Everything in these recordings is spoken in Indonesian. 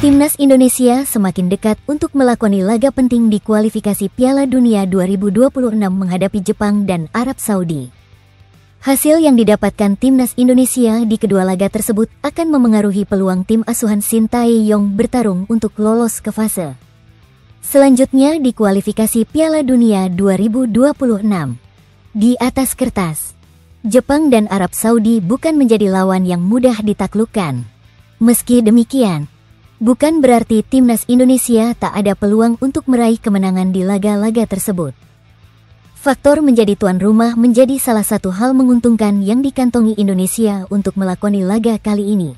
Timnas Indonesia semakin dekat untuk melakoni laga penting di kualifikasi Piala Dunia 2026 menghadapi Jepang dan Arab Saudi. Hasil yang didapatkan Timnas Indonesia di kedua laga tersebut akan memengaruhi peluang tim asuhan Sintayong bertarung untuk lolos ke fase. Selanjutnya di kualifikasi Piala Dunia 2026. Di atas kertas, Jepang dan Arab Saudi bukan menjadi lawan yang mudah ditaklukkan. Meski demikian, Bukan berarti timnas Indonesia tak ada peluang untuk meraih kemenangan di laga-laga tersebut. Faktor menjadi tuan rumah menjadi salah satu hal menguntungkan yang dikantongi Indonesia untuk melakoni laga kali ini.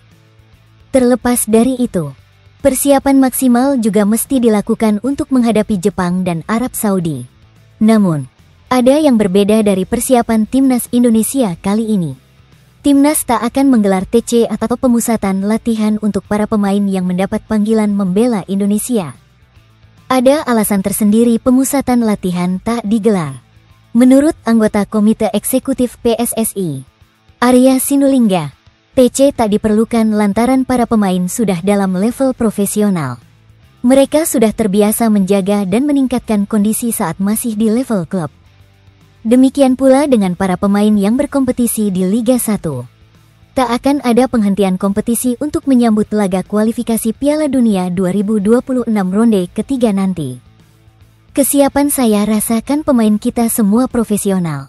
Terlepas dari itu, persiapan maksimal juga mesti dilakukan untuk menghadapi Jepang dan Arab Saudi. Namun, ada yang berbeda dari persiapan timnas Indonesia kali ini. Timnas tak akan menggelar TC atau pemusatan latihan untuk para pemain yang mendapat panggilan membela Indonesia. Ada alasan tersendiri pemusatan latihan tak digelar. Menurut anggota Komite Eksekutif PSSI, Arya Sinulinga, TC tak diperlukan lantaran para pemain sudah dalam level profesional. Mereka sudah terbiasa menjaga dan meningkatkan kondisi saat masih di level klub. Demikian pula dengan para pemain yang berkompetisi di Liga 1. Tak akan ada penghentian kompetisi untuk menyambut laga kualifikasi Piala Dunia 2026 ronde ketiga nanti. Kesiapan saya rasakan pemain kita semua profesional.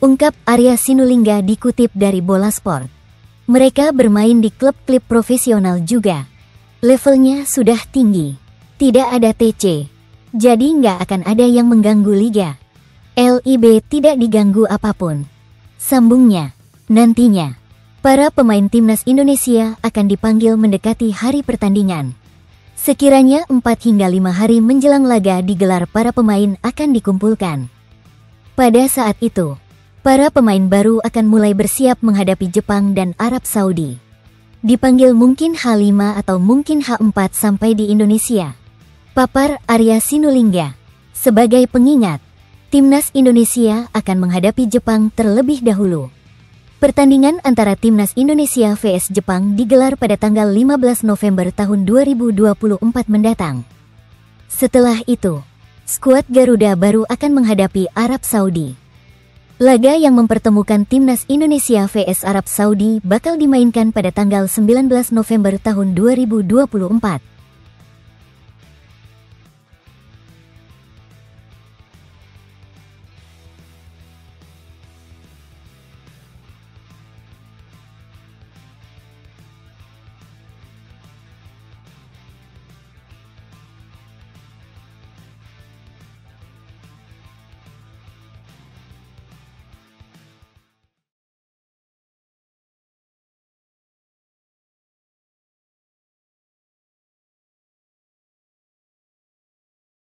Ungkap Arya Sinulinga dikutip dari Bola Sport. Mereka bermain di klub-klub profesional juga. Levelnya sudah tinggi. Tidak ada TC. Jadi nggak akan ada yang mengganggu liga. LIB tidak diganggu apa pun. Sambungnya, nantinya, para pemain timnas Indonesia akan dipanggil mendekati hari pertandingan. Sekiranya 4 hingga 5 hari menjelang laga digelar para pemain akan dikumpulkan. Pada saat itu, para pemain baru akan mulai bersiap menghadapi Jepang dan Arab Saudi. Dipanggil mungkin H5 atau mungkin H4 sampai di Indonesia. Papar Arya Sinulinga. Sebagai pengingat, Timnas Indonesia akan menghadapi Jepang terlebih dahulu. Pertandingan antara Timnas Indonesia vs Jepang digelar pada tanggal 15 November tahun 2024 mendatang. Setelah itu, skuad Garuda baru akan menghadapi Arab Saudi. Laga yang mempertemukan Timnas Indonesia vs Arab Saudi bakal dimainkan pada tanggal 19 November tahun 2024.